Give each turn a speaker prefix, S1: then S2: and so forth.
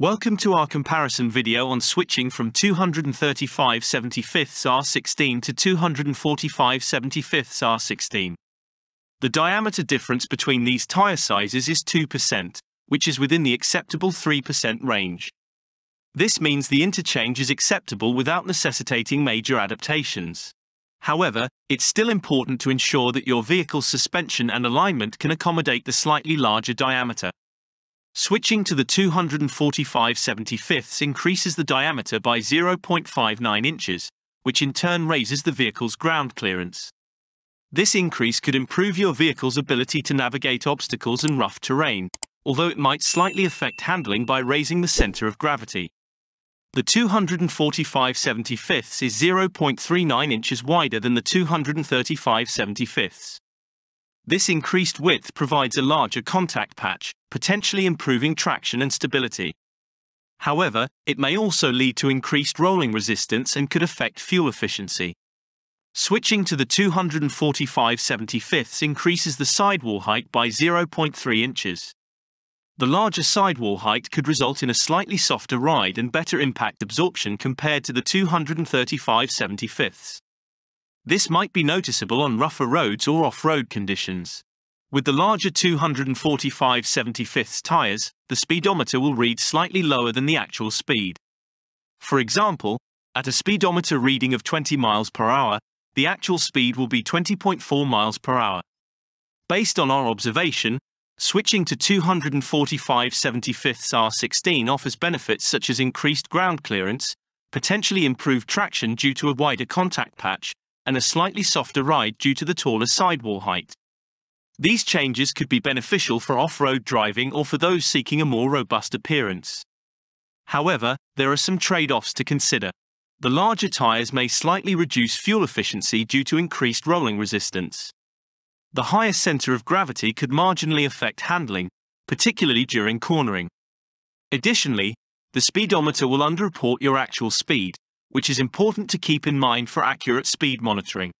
S1: Welcome to our comparison video on switching from 235 75 R16 to 245 75 R16. The diameter difference between these tire sizes is 2%, which is within the acceptable 3% range. This means the interchange is acceptable without necessitating major adaptations. However, it's still important to ensure that your vehicle's suspension and alignment can accommodate the slightly larger diameter. Switching to the 245 75 increases the diameter by 0.59 inches, which in turn raises the vehicle's ground clearance. This increase could improve your vehicle's ability to navigate obstacles and rough terrain, although it might slightly affect handling by raising the center of gravity. The 245 75 is 0.39 inches wider than the 235 75 this increased width provides a larger contact patch, potentially improving traction and stability. However, it may also lead to increased rolling resistance and could affect fuel efficiency. Switching to the 245 75 increases the sidewall height by 0.3 inches. The larger sidewall height could result in a slightly softer ride and better impact absorption compared to the 235 75 this might be noticeable on rougher roads or off-road conditions. With the larger 245 75 tyres, the speedometer will read slightly lower than the actual speed. For example, at a speedometer reading of 20 miles per hour, the actual speed will be 20.4 miles per hour. Based on our observation, switching to 245 75 R16 offers benefits such as increased ground clearance, potentially improved traction due to a wider contact patch, and a slightly softer ride due to the taller sidewall height. These changes could be beneficial for off-road driving or for those seeking a more robust appearance. However, there are some trade-offs to consider. The larger tires may slightly reduce fuel efficiency due to increased rolling resistance. The higher center of gravity could marginally affect handling, particularly during cornering. Additionally, the speedometer will underreport your actual speed, which is important to keep in mind for accurate speed monitoring.